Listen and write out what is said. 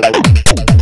Bye-bye.